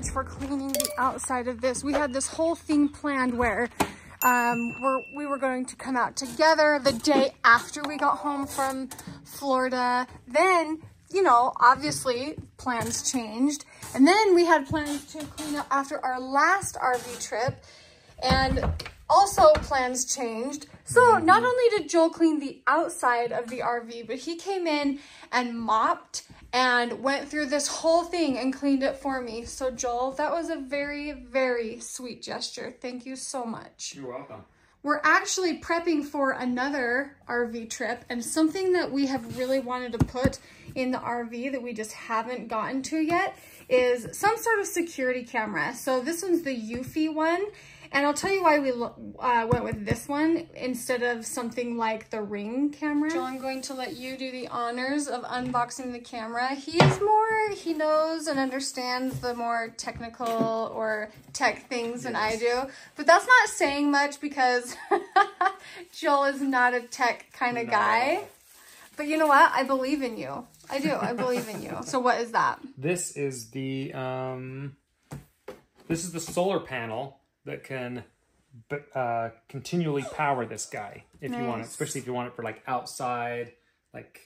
much for cleaning the outside of this. We had this whole thing planned where um, we're, we were going to come out together the day after we got home from Florida. Then, you know, obviously plans changed. And then we had plans to clean up after our last RV trip. And also plans changed. So not only did Joel clean the outside of the RV, but he came in and mopped and went through this whole thing and cleaned it for me. So Joel, that was a very, very sweet gesture. Thank you so much. You're welcome. We're actually prepping for another RV trip and something that we have really wanted to put in the RV that we just haven't gotten to yet is some sort of security camera. So this one's the Eufy one and I'll tell you why we uh, went with this one instead of something like the Ring camera. So I'm going to let you do the honors of unboxing the camera. He's more, he knows and understands the more technical or tech things yes. than I do. But that's not saying much because Joel is not a tech kind of no. guy. But you know what? I believe in you. I do. I believe in you. So what is that? This is the um this is the solar panel that can uh, continually power this guy if nice. you want it, especially if you want it for like outside, like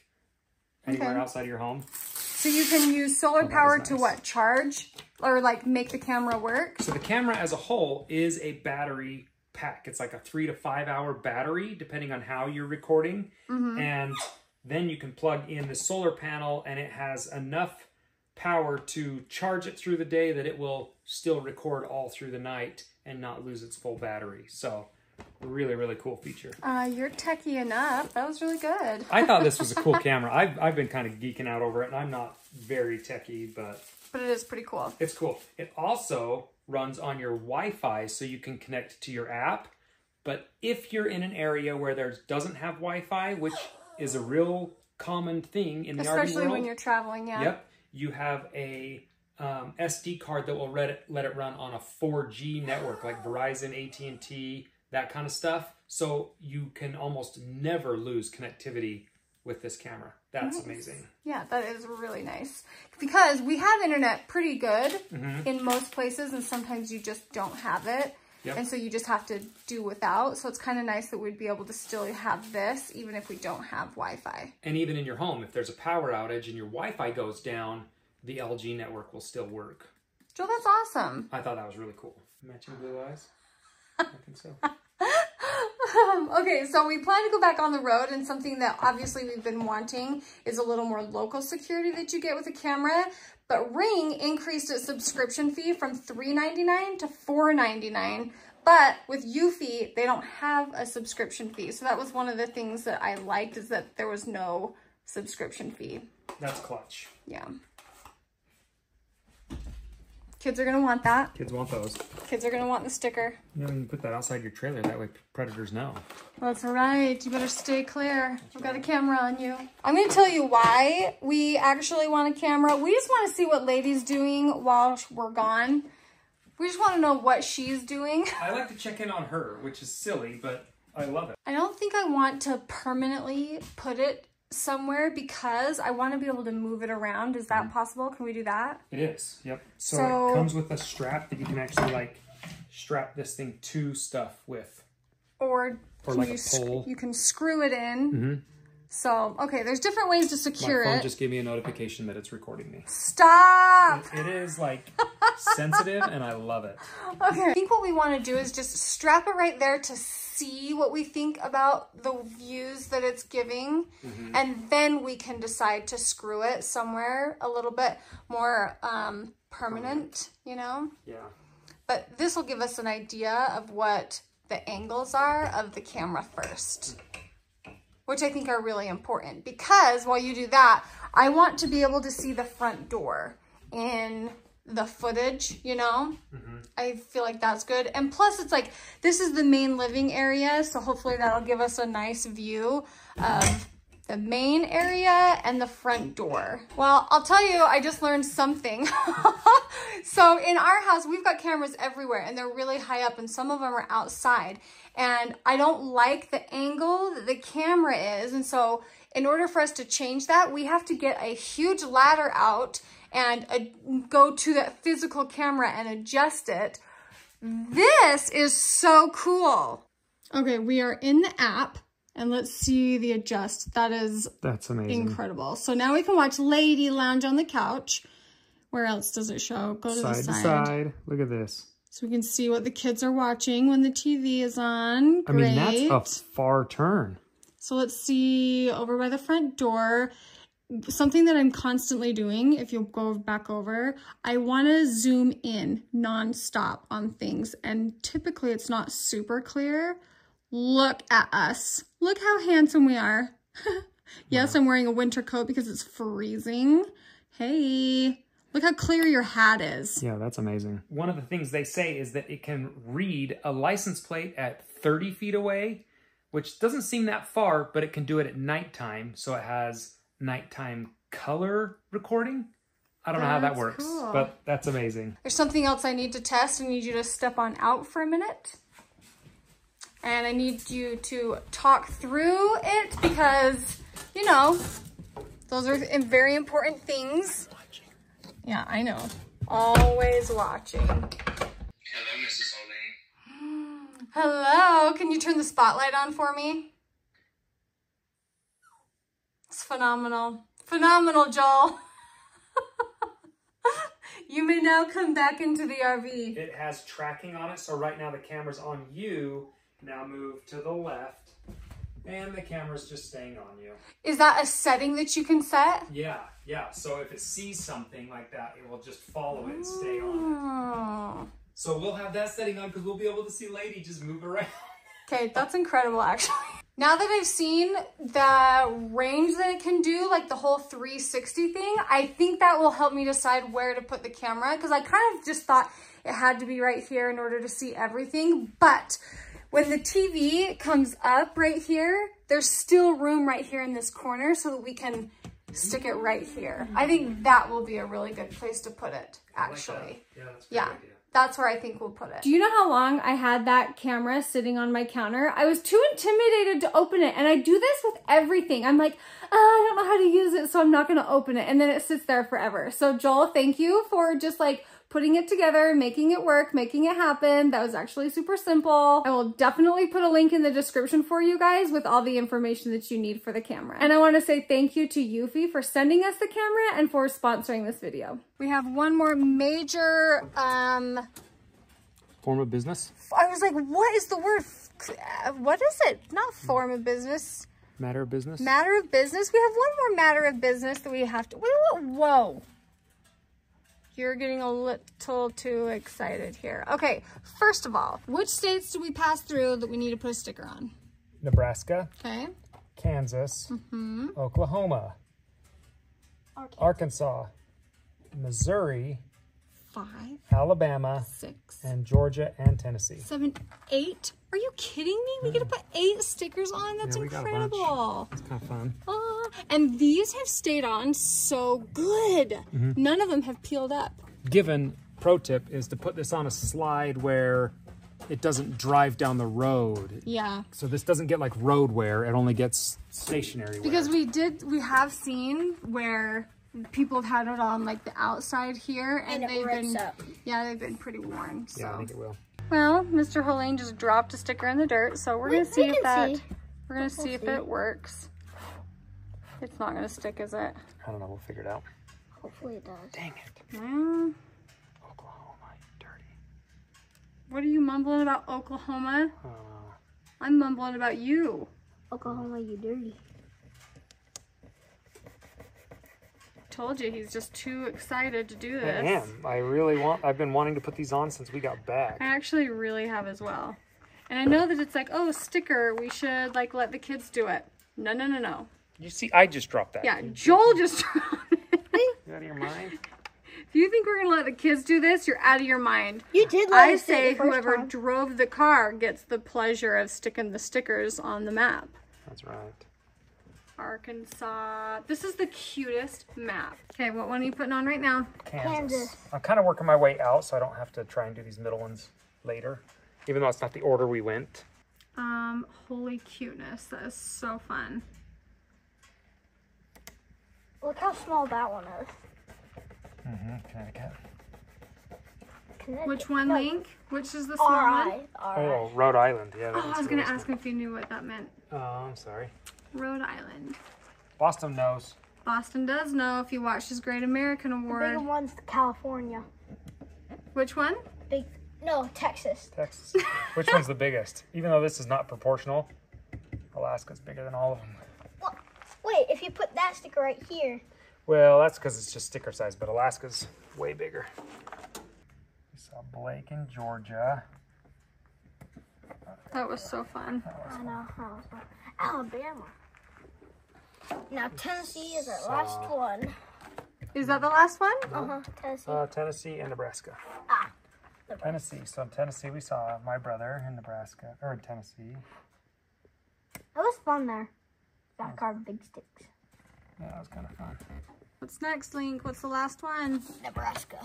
anywhere okay. outside of your home. So you can use solar oh, power nice. to what? Charge or like make the camera work? So the camera as a whole is a battery pack. It's like a three to five hour battery, depending on how you're recording. Mm -hmm. And then you can plug in the solar panel and it has enough power to charge it through the day that it will still record all through the night and not lose its full battery. So really, really cool feature. Uh, you're techie enough. That was really good. I thought this was a cool camera. I've, I've been kind of geeking out over it, and I'm not very techie, but... But it is pretty cool. It's cool. It also runs on your Wi-Fi, so you can connect to your app. But if you're in an area where there doesn't have Wi-Fi, which is a real common thing in the Especially RV world. when you're traveling, yeah. Yep. You have a um, SD card that will let it, let it run on a 4G network like Verizon, AT&T, that kind of stuff. So you can almost never lose connectivity with this camera. That's nice. amazing. Yeah, that is really nice. Because we have internet pretty good mm -hmm. in most places and sometimes you just don't have it. Yep. And so you just have to do without. So it's kind of nice that we'd be able to still have this even if we don't have Wi-Fi. And even in your home, if there's a power outage and your Wi-Fi goes down, the LG network will still work. Joe, that's awesome. I thought that was really cool. Matching blue eyes? I think so. um, okay, so we plan to go back on the road and something that obviously we've been wanting is a little more local security that you get with a camera. But Ring increased its subscription fee from $3.99 to $4.99. But with Eufy, they don't have a subscription fee. So that was one of the things that I liked is that there was no subscription fee. That's clutch. Yeah. Kids are going to want that. Kids want those. Kids are going to want the sticker. You know, you put that outside your trailer. That way predators know. That's right. You better stay clear. That's I've got a camera on you. I'm going to tell you why we actually want a camera. We just want to see what Lady's doing while we're gone. We just want to know what she's doing. I like to check in on her, which is silly, but I love it. I don't think I want to permanently put it somewhere because I want to be able to move it around. Is that mm-hmm. possible? Can we do that? It is. Yep. So, so, it comes with a strap that you can actually like strap this thing to stuff with. Or, or like you, a pole. You can screw it in. Mm -hmm. So, okay, there's different ways to secure My phone it. just gave me a notification that it's recording me. Stop! it, it is like sensitive and I love it. Okay, I think what we want to do is just strap it right there to see what we think about the views that it's giving. Mm -hmm. And then we can decide to screw it somewhere a little bit more um, permanent, you know? Yeah. But this will give us an idea of what the angles are of the camera first which I think are really important because while you do that, I want to be able to see the front door in the footage, you know? Mm -hmm. I feel like that's good. And plus it's like, this is the main living area. So hopefully that'll give us a nice view of the main area and the front door. Well, I'll tell you, I just learned something. so in our house, we've got cameras everywhere and they're really high up and some of them are outside. And I don't like the angle that the camera is. And so in order for us to change that, we have to get a huge ladder out and uh, go to that physical camera and adjust it. This is so cool. Okay, we are in the app and let's see the adjust. That is That's amazing. incredible. So now we can watch Lady lounge on the couch. Where else does it show? Go to Side the to side. side. Look at this. So we can see what the kids are watching when the TV is on. I mean, that's a far turn. So let's see over by the front door. Something that I'm constantly doing, if you'll go back over, I want to zoom in nonstop on things. And typically it's not super clear. Look at us. Look how handsome we are. yes, I'm wearing a winter coat because it's freezing. Hey, look how clear your hat is. Yeah, that's amazing. One of the things they say is that it can read a license plate at 30 feet away, which doesn't seem that far, but it can do it at nighttime. So it has nighttime color recording. I don't know how that works, cool. but that's amazing. There's something else I need to test. I need you to step on out for a minute. And I need you to talk through it because, you know, those are very important things. Yeah, I know. Always watching. Hello, Mrs. Hoellein. Hello, can you turn the spotlight on for me? It's phenomenal. Phenomenal, Joel. you may now come back into the RV. It has tracking on it, so right now the camera's on you. Now move to the left, and the camera's just staying on you. Is that a setting that you can set? Yeah, yeah. So if it sees something like that, it will just follow it and stay on. Oh. So we'll have that setting on because we'll be able to see Lady just move around. Okay, that's incredible actually. Now that I've seen the range that it can do, like the whole 360 thing, I think that will help me decide where to put the camera because I kind of just thought it had to be right here in order to see everything. But when the TV comes up right here, there's still room right here in this corner so that we can stick it right here. I think that will be a really good place to put it, actually. Yeah, that's a Yeah, great idea. that's where I think we'll put it. Do you know how long I had that camera sitting on my counter? I was too intimidated to open it. And I do this with everything. I'm like, oh, I don't know how to use it, so I'm not going to open it. And then it sits there forever. So Joel, thank you for just like putting it together, making it work, making it happen. That was actually super simple. I will definitely put a link in the description for you guys with all the information that you need for the camera. And I want to say thank you to Eufy for sending us the camera and for sponsoring this video. We have one more major, um, Form of business, I was like, what is the word? What is it? Not form of business. matter of business. Matter of business. We have one more matter of business that we have to. Whoa, whoa. You're getting a little too excited here. Okay, first of all, which states do we pass through that we need to put a sticker on? Nebraska, Okay. Kansas, Mm-hmm. Oklahoma, Arkansas, Missouri, Five, Alabama, six, and Georgia and Tennessee. seven, eight. Are you kidding me? We get to put eight stickers on? That's Yeah, we got a bunch. incredible. It's kind of fun. Ah, and these have stayed on so good. Mm-hmm. None of them have peeled up. Given pro tip is to put this on a slide where it doesn't drive down the road. Yeah. So this doesn't get like road wear. It only gets stationary wear. Because we did, we have seen where people have had it on like the outside here and, And they've been, up. yeah, they've been pretty worn. So. yeah, I think it will. Well, Mr. Hoellein just dropped a sticker in the dirt, so we're gonna see if that, see. we're gonna see if see. it works. It's not gonna stick, is it? I don't know. We'll figure it out. Hopefully it does. Dang it. Well, Oklahoma, you dirty. what are you mumbling about Oklahoma? Uh, I'm mumbling about you. Oklahoma, you dirty. Told you, he's just too excited to do this. I this. am. I really want. I've been wanting to put these on since we got back. I actually really have as well. And I know that it's like, oh, sticker, we should like let the kids do it. No, no, no, no. You see, I just dropped that. Yeah, Joel just dropped You out of your mind? If you think we're gonna let the kids do this, you're out of your mind. You did let I us say the whoever time. drove the car gets the pleasure of sticking the stickers on the map. That's right. Arkansas. This is the cutest map. Okay, what one are you putting on right now? Kansas. I'm kind of working my way out, so I don't have to try and do these middle ones later. Even though it's not the order we went. Um, holy cuteness. That is so fun. Look how small that one is. Mm-hmm. Connecticut. Connecticut. Which one, No, Link? Which is the small one? R.I. R.I. Oh, Rhode Island. Yeah. that Oh, I was gonna ask him if you knew what that meant. Oh, I'm sorry. Rhode Island. Boston knows. Boston does know if you watched his Great American The Award. bigger one's California. Which one? Big. No, Texas. Texas. Which one's the biggest? Even though this is not proportional, Alaska's bigger than all of them. Well, wait, if you put that sticker right here, Well, that's because it's just sticker size, but Alaska's way bigger. We saw Blake in Georgia. That was so fun. I know how. Alabama. Now Tennessee is our last one. Is that the last one? Uh huh. Tennessee. Uh, Tennessee and Nebraska. ah. Tennessee. So in Tennessee, we saw my brother in Nebraska, or in Tennessee. That was fun there. Got carved big sticks. Yeah, that was kind of fun. What's next, Link? What's the last one? Nebraska.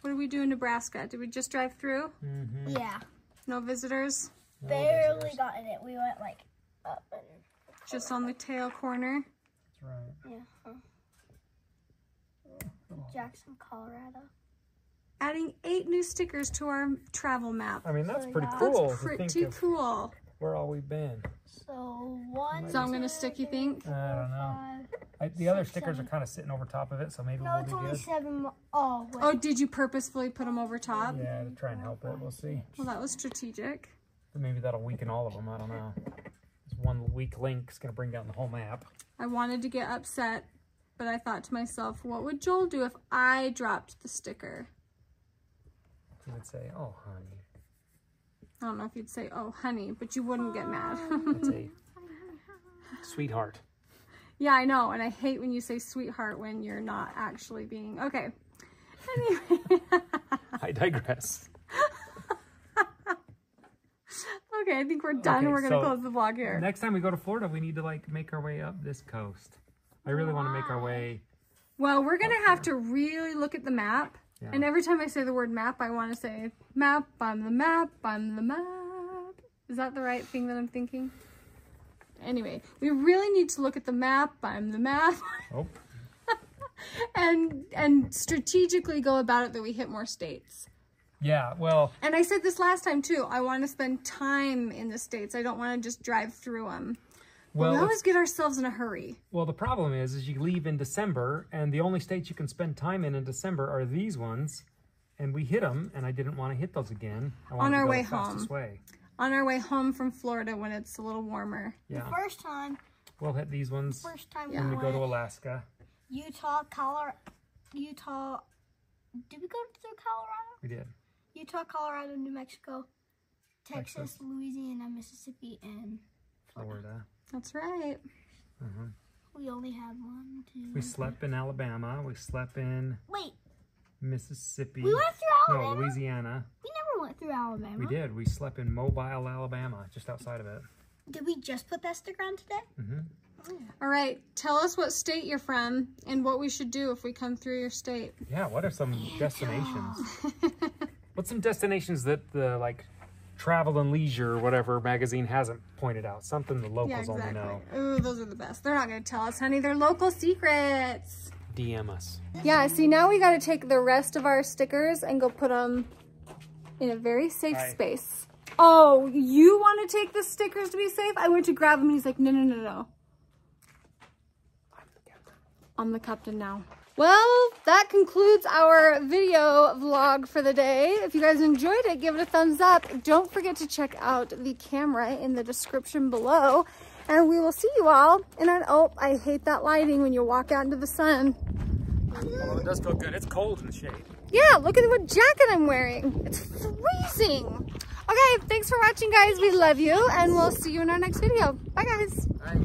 What did we do in Nebraska? Did we just drive through? Mm-hmm. Yeah. No visitors? Barely got in it. We went like up and Just on the tail corner? That's right. yeah. huh. Jackson, Colorado. Adding eight new stickers to our travel map. I mean, that's So, pretty yeah. cool. That's pretty cool. Where all we've been. So one. So I'm gonna stick, you think? four, I don't know. five. I, the other Six, stickers are kind of sitting over top of it, so maybe No, we'll it's be only good. seven. Oh wait. Oh, did you purposefully put them over top? Yeah, to try and help it. We'll see. Well, that was strategic. But maybe that'll weaken all of them. I don't know. This one weak link is going to bring down the whole map. I wanted to get upset, but I thought to myself, what would Joel do if I dropped the sticker? He would say, "Oh, honey, I don't know if you'd say, oh, honey, but you wouldn't get mad. that's a sweetheart." yeah, I know. And I hate when you say sweetheart when you're not actually being. Okay. Anyway. I digress. okay, I think we're done. Okay, we're going to so close the vlog here. Next time we go to Florida, we need to like make our way up this coast. I really want to make our way. Well, we're going to have to really look at the map. Yeah. And every time I say the word map, I want to say map, I'm the map, I'm the map. Is that the right thing that I'm thinking? Anyway, we really need to look at the map, I'm the map, Oh, and and strategically go about it that we hit more states. yeah. Well, And I said this last time too. I want to spend time in the states. I don't want to just drive through them. Well, we always get ourselves in a hurry. well. The problem is, is you leave in December, and the only states you can spend time in in December are these ones, and we hit them, and I didn't want to hit those again. I On our go way the home. Way. On our way home from Florida when it's a little warmer. Yeah, First time. we'll hit these ones First time Yeah. when we we go to Alaska. Utah, Colorado. Utah. Did we go through Colorado? We did. Utah, Colorado, New Mexico, Texas, Texas. Louisiana, Mississippi, and Florida. That's right. we only had one, two. We slept in Alabama. We slept in Wait, Mississippi. we went through Alabama. no, Louisiana. we never went through Alabama. We did. We slept in Mobile, Alabama, just outside of it. Did we just put that sticker on today? hmm All right. Tell us what state you're from and what we should do if we come through your state. Yeah. What are some destinations? What's some destinations that the like Travel and Leisure or whatever magazine hasn't pointed out? Something the locals Yeah, only exactly. know. Ooh, those are the best. They're not going to tell us, honey. They're local secrets. DM us. Yeah, see, now we got to take the rest of our stickers and go put them in a very safe Right. space. Oh, you want to take the stickers to be safe? I went to grab him and he's like, no, no, no, no. I'm the captain. I'm the captain now. Well, that concludes our video vlog for the day. If you guys enjoyed it, give it a thumbs up. Don't forget to check out the camera in the description below. And we will see you all in an, oh, I hate that lighting when you walk out into the sun. Although it does feel good. It's cold in the shade. Yeah, look at what jacket I'm wearing. It's freezing. Okay, thanks for watching, guys. We love you, and we'll see you in our next video. Bye, guys. Right.